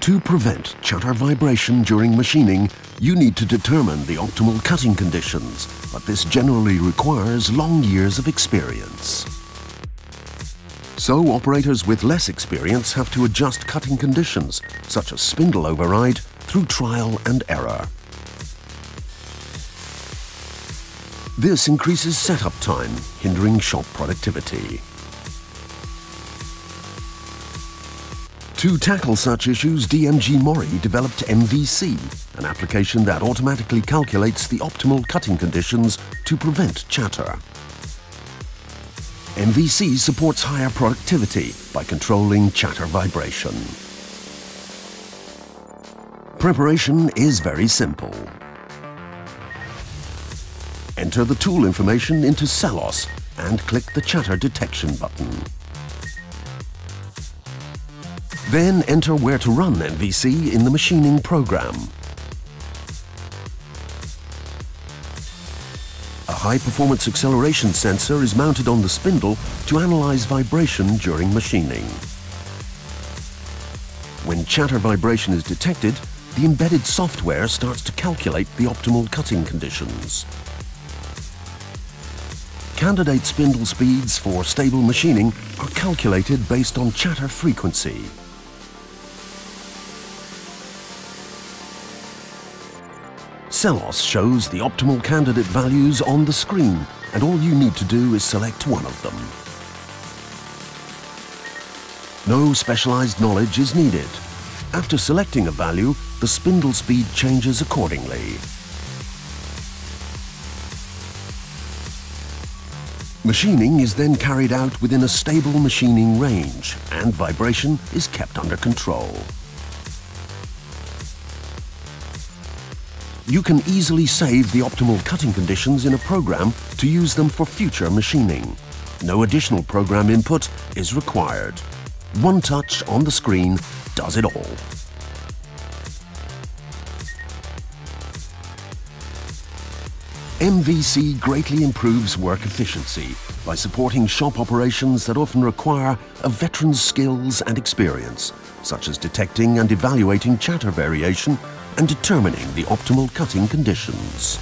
To prevent chatter vibration during machining, you need to determine the optimal cutting conditions, but this generally requires long years of experience. So operators with less experience have to adjust cutting conditions, such as spindle override, through trial and error. This increases setup time, hindering shop productivity. To tackle such issues, DMG Mori developed MVC, an application that automatically calculates the optimal cutting conditions to prevent chatter. MVC supports higher productivity by controlling chatter vibration. Preparation is very simple. Enter the tool information into Celos and click the chatter detection button. Then enter where to run MVC in the machining program. A high-performance acceleration sensor is mounted on the spindle to analyze vibration during machining. When chatter vibration is detected, the embedded software starts to calculate the optimal cutting conditions. Candidate spindle speeds for stable machining are calculated based on chatter frequency. Celos shows the optimal candidate values on the screen and all you need to do is select one of them. No specialized knowledge is needed. After selecting a value, the spindle speed changes accordingly. Machining is then carried out within a stable machining range and vibration is kept under control. You can easily save the optimal cutting conditions in a program to use them for future machining. No additional program input is required. One touch on the screen does it all. MVC greatly improves work efficiency by supporting shop operations that often require a veteran's skills and experience, such as detecting and evaluating chatter vibration and determining the optimal cutting conditions.